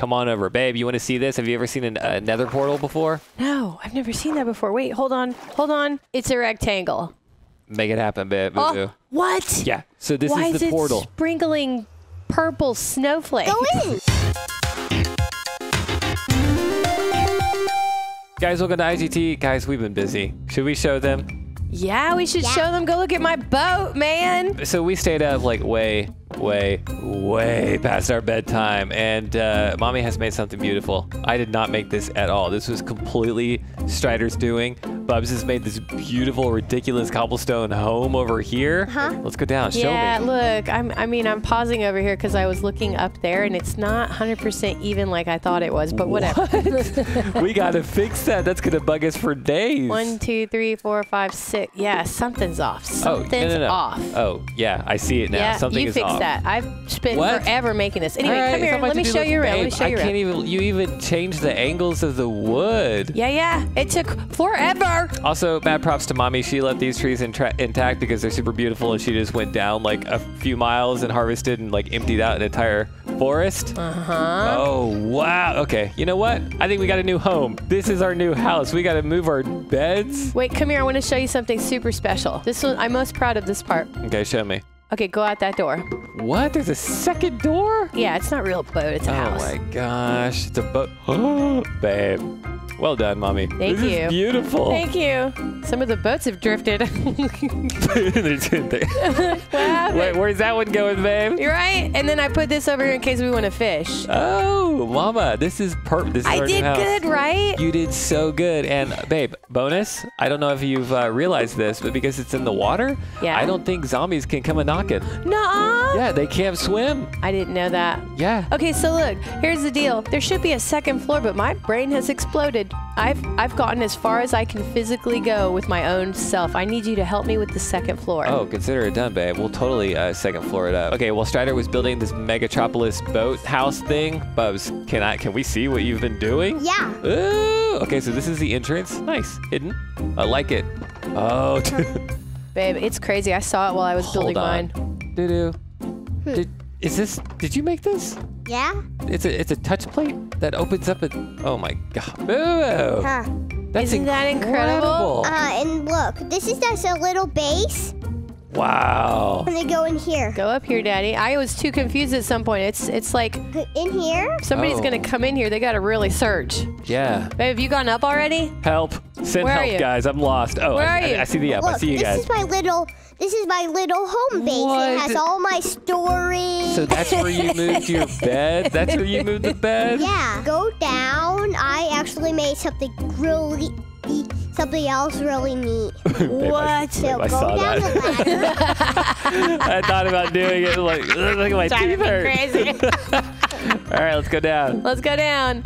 come on over. Babe, you want to see this? Have you ever seen a, a uh, nether portal before? No, I've never seen that before. Wait, hold on. Hold on. It's a rectangle. Make it happen, babe. Oh, Boo-boo. what? Yeah, so this Why is is the it portal. sprinkling purple snowflakes? Go in. Guys, welcome to IGT. Guys, we've been busy. Should we show them? Yeah, we should Yeah. show them. Go look at my boat, man. So we stayed up like way, way, way past our bedtime, and uh, mommy has made something beautiful. I did not make this at all. This was completely Strider's doing. Bubs has made this beautiful, ridiculous cobblestone home over here. Huh? Let's go down. Show yeah, me. Yeah, look, I'm, I mean, I'm pausing over here because I was looking up there and it's not 100% even like I thought it was, but whatever. we gotta fix that. That's gonna bug us for days. One, two, three, four, five, six. Yeah, something's off. oh, no, no, no. off. Oh, yeah, I see it now. yeah, Something you is fix off. that. I've spent What? forever making this. Anyway, right, come here. it's not my Let me show you around. Let me show you around. I can't even. You even changed the angles of the wood. Yeah, yeah. It took forever. Also, mad props to mommy. She left these trees intact because they're super beautiful, and she just went down like a few miles and harvested and like emptied out an entire forest. Uh huh. Oh wow. Okay. You know what? I think we got a new home. This is our new house. We got to move our beds. Wait, come here. I want to show you something super special. This one, I'm most proud of this part. Okay, show me. Okay, go out that door. What? There's a second door? Yeah, it's not real boat. It's a Oh house. Oh my gosh. It's a boat. Babe. Well done, mommy. Thank this you. is beautiful. Thank you. Some of the boats have drifted. Wait, where's that one going, babe? You're right. And then I put this over here in case we want to fish. Oh, mama, this is perfect. This is I did good, right? You did so good. And babe, bonus, I don't know if you've uh, realized this, but because it's in the water, Yeah. I don't think zombies can come a knocking. Nuh-uh. Yeah, they can't swim. I didn't know that. Yeah. Okay, so look, here's the deal. There should be a second floor, but my brain has exploded. I've I've gotten as far as I can physically go with my own self. I need you to help me with the second floor. Oh, consider it done, babe. We'll totally uh, second floor it up. Okay, well, Strider was building this Megatropolis boat house thing, Bubs, can I can we see what you've been doing? Yeah. Ooh, okay, so this is the entrance. Nice, hidden. I like it. Oh, Babe, it's crazy. I saw it while I was hold building on. mine. Doo doo. Did is this? Did you make this? Yeah. It's a it's a touch plate that opens up. At, oh my god! Boo! Huh. That's Isn't that incredible? Uh, and look, this is just a little base. Wow. And they go in here. Go up here, Daddy. I was too confused at some point. It's it's like In here. somebody's Oh. gonna come in here. They gotta really search. Yeah. Babe, have you gone up already? Help! Send Where help, guys. I'm lost. Oh, Where I, are you? I, I see the app. I see you guys. this is my little. This is my little home base. What? It has all my stories. So that's where you moved your bed. That's where you moved the bed. yeah. Go down. I actually made something really, something else really neat. Babe, I- What? So babe, I go saw down that. the ladder. I thought about doing it. Like, ugh, look at my Driving teeth me hurt. crazy. All right, let's go down. Let's go down.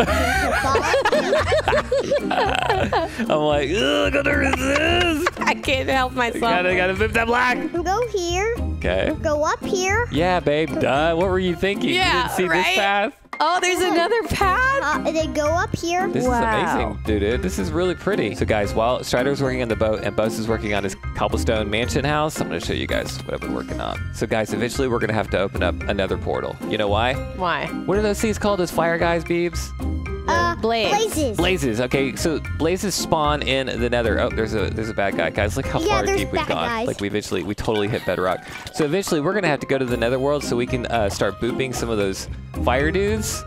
I'm like, ugh, gotta resist. I can't help myself. Gotta, gotta move that black. go here. Okay. Go up here. Yeah, babe. Duh. What were you thinking? Yeah, you didn't see right? this path. Oh, there's another path. Uh, and then go up here. This Wow. is amazing, dude. This is really pretty. So, guys, while Strider's working on the boat and Buzz is working on his cobblestone mansion house, I'm going to show you guys what I've been working on. So, guys, eventually we're going to have to open up another portal. You know why? Why? What are those things called Those fire guys, Beebs? Uh, Blaze. Blazes. Blazes. Okay, so blazes spawn in the Nether. Oh, there's a there's a bad guy, guys. Look how Yeah, far deep we've gone. guys. Like we eventually we totally hit bedrock. So eventually we're gonna have to go to the Nether world so we can uh, start booping some of those fire dudes.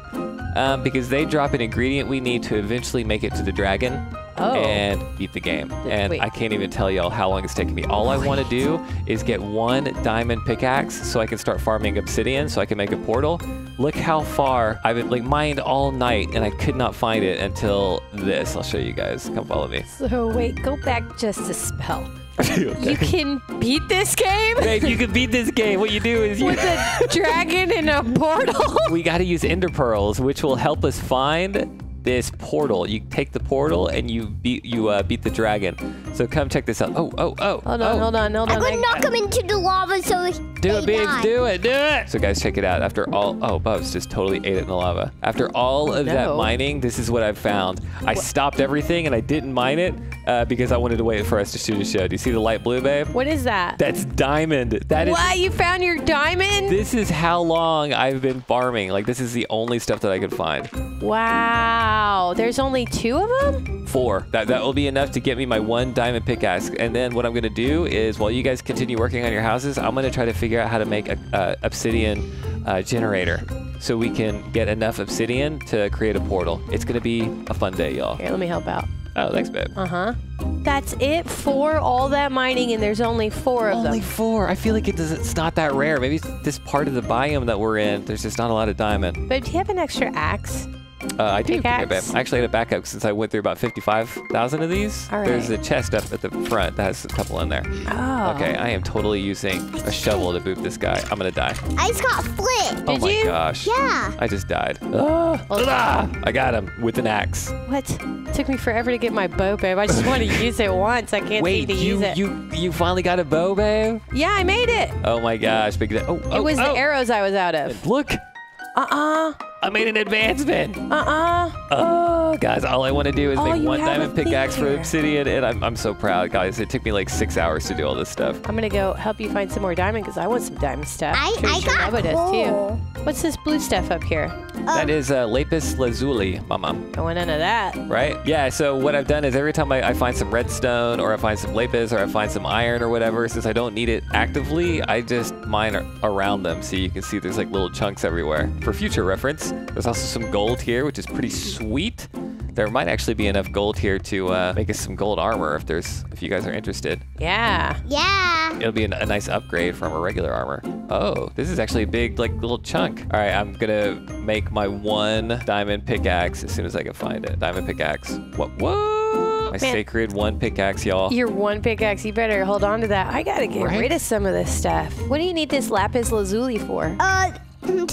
Um, because they drop an ingredient we need to eventually make it to the dragon Oh. and beat the game. And wait. I can't even tell y'all how long it's taken me. All I want to do is get one diamond pickaxe so I can start farming obsidian so I can make a portal. Look how far I've been like mined all night and I could not find it until this. I'll show you guys. Come follow me. So wait, go back just a spell. Okay. You can beat this game Babe, you can beat this game. What you do is you. with a dragon in a portal. we got to use ender pearls, which will help us find this portal. You take the portal and you beat you uh, beat the dragon. So come check this out. Oh oh oh. Hold on, oh. hold on, hold I'm on. gonna knock him into the lava so he- Do they it, babes. die. Do it. Do it. So, guys, check it out. After all, oh, Bubs just totally ate it in the lava. After all of that mining, this is what I've found. I stopped everything and I didn't mine it uh, because I wanted to wait for us to shoot a show. Do you see the light blue, babe? What is that? That's diamond. That is. what? You found your diamond? This is how long I've been farming. Like, this is the only stuff that I could find. wow. There's only two of them? Four. That that will be enough to get me my one diamond pickaxe. And then what I'm gonna do is, while you guys continue working on your houses, I'm gonna try to figure out how to make a, a obsidian uh, generator, so we can get enough obsidian to create a portal. It's gonna be a fun day, y'all. Here, let me help out. Oh, thanks, babe. Uh huh. That's it for all that mining, and there's only four of them. Only four. I feel like it does, it's not that rare. Maybe it's this part of the biome that we're in. There's just not a lot of diamond. But do you have an extra axe? Uh, I do, yeah, babe. I actually had a backup since I went through about 55,000 of these. All There's a chest up at the front that has a couple in there. Oh. Okay, I am totally using a shovel to boop this guy. I'm gonna die. I just got flint. oh Did my you? gosh. Yeah. I just died. Ah, ah, I got him with an axe. What? It took me forever to get my bow, babe. I just want to use it once. I can't Wait, seem to you use it. you you finally got a bow, babe? yeah, I made it. Oh my gosh, big. Oh, oh, it was oh. the arrows I was out of. Look, Uh-uh. I made an advancement. Uh-uh. Oh, guys, all I want to do is Oh, make one diamond pickaxe for obsidian, and I'm, I'm so proud, guys. It took me like six hours to do all this stuff. I'm gonna go help you find some more diamond because I want some diamond stuff. I, Pretty I sure got Bubba does too. What's this blue stuff up here? That is uh, lapis lazuli, mama. None of that. Right? Yeah, so what I've done is every time I, I find some redstone or I find some lapis or I find some iron or whatever, since I don't need it actively, I just mine around them so you can see there's like little chunks everywhere. For future reference, there's also some gold here, which is pretty sweet. There might actually be enough gold here to uh, make us some gold armor if there's if you guys are interested. Yeah. Yeah. It'll be an, a nice upgrade from a regular armor. Oh, this is actually a big like little chunk. All right, I'm gonna make my one diamond pickaxe as soon as I can find it. Diamond pickaxe. What? What? My sacred one pickaxe, y'all. Your one pickaxe, you better hold on to that. I gotta get Right? rid of some of this stuff. What do you need this lapis lazuli for? Uh, to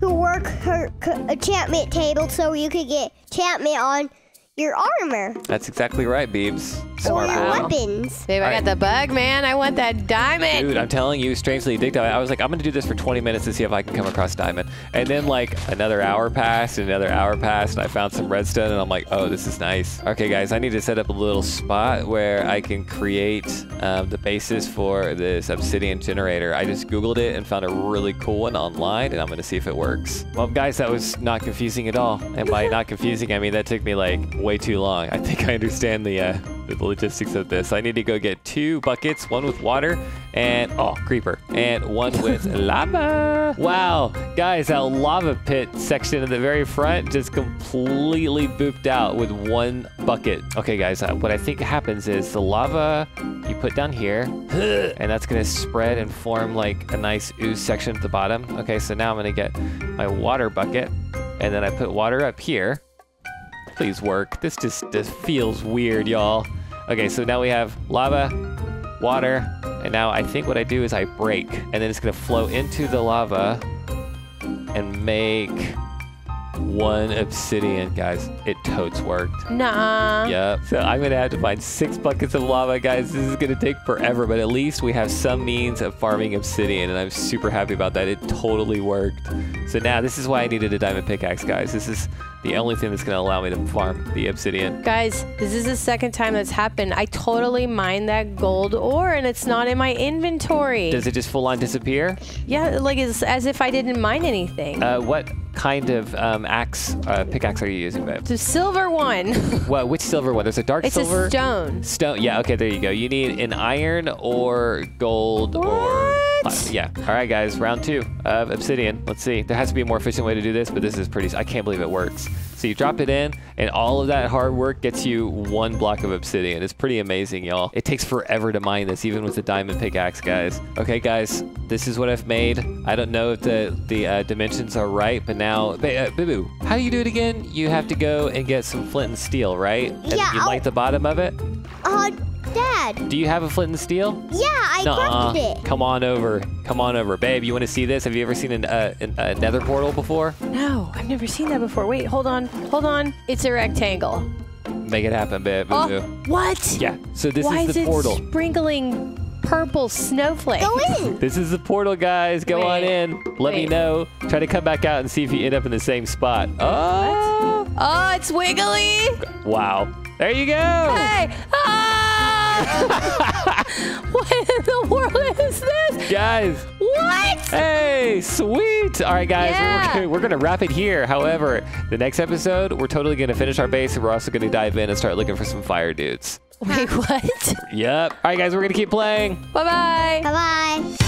to work her enchantment table so you could get enchantment on your armor That's exactly right, Beebs. Or Smart your weapons. Babe, I got the bug, man. I want that diamond. Dude, I'm telling you, strangely addictive. I was like, I'm gonna do this for 20 minutes to see if I can come across diamond. And then like another hour passed, and another hour passed, and I found some redstone, and I'm like, oh, this is nice. Okay, guys, I need to set up a little spot where I can create um, the basis for this obsidian generator. I just googled it and found a really cool one online, and I'm gonna see if it works. Well, guys, that was not confusing at all. And by not confusing, I mean that took me like way too long. I think I understand the. Uh, the logistics of this. I need to go get two buckets, one with water and oh, creeper, and one with lava. Wow, guys, that lava pit section in the very front just completely booped out with one bucket. Okay, guys, uh, what I think happens is the lava you put down here, and that's gonna spread and form like a nice ooze section at the bottom. Okay, so now I'm gonna get my water bucket, and then I put water up here. Please work. This just this feels weird, y'all. Okay, so now we have lava, water, and now I think what I do is I break, and then it's gonna flow into the lava and make one obsidian, guys. It totes worked. Nuh-uh. Yep. So I'm gonna have to find six buckets of lava, guys. This is gonna take forever, but at least we have some means of farming obsidian, and I'm super happy about that. It totally worked. So now this is why I needed a diamond pickaxe, guys. This is the only thing that's gonna allow me to farm the obsidian. Guys, this is the second time that's happened. I totally mined that gold ore and it's not in my inventory. Does it just full on disappear? yeah, like it's as if I didn't mine anything. Uh, what kind of um, axe uh, pickaxe are you using, babe? the silver one. What? Which silver one? There's a dark it's silver. a stone. Stone. Yeah. Okay. There you go. You need an iron or gold or. What? Uh, yeah. All right, guys. Round two of obsidian. Let's see. There has to be a more efficient way to do this, but this is pretty. I can't believe it works. So you drop it in, and all of that hard work gets you one block of obsidian. It's pretty amazing, y'all. It takes forever to mine this, even with the diamond pickaxe, guys. Okay, guys. This is what I've made. I don't know if the the uh, dimensions are right, but now, uh, Boo Boo, how do you do it again? You have to go and get some flint and steel, right? And Yeah, You I'll- light the bottom of it. Uh, Dad. Do you have a flint and steel? Yeah, I Nuh-uh. crafted it. Come on over. Come on over. Babe, you want to see this? Have you ever seen an, uh, an, a nether portal before? No, I've never seen that before. Wait, hold on. Hold on. It's a rectangle. Make it happen, babe. Oh, Boo-boo. what? Yeah. So this Why is is the it portal. sprinkling purple snowflake. Go in. This is the portal, guys. Go on in. Let me know. Try to come back out and see if you end up in the same spot. Oh, Oh, it's wiggly. wow. There you go. Hey. Ah! what in the world is this? Guys, What? Hey, sweet! All right, guys, Yeah. we're, gonna, we're gonna wrap it here. However, the next episode, we're totally gonna finish our base, and we're also gonna dive in and start looking for some fire dudes. Wait, what? Yep. All right, guys, we're gonna keep playing. bye bye. Bye bye.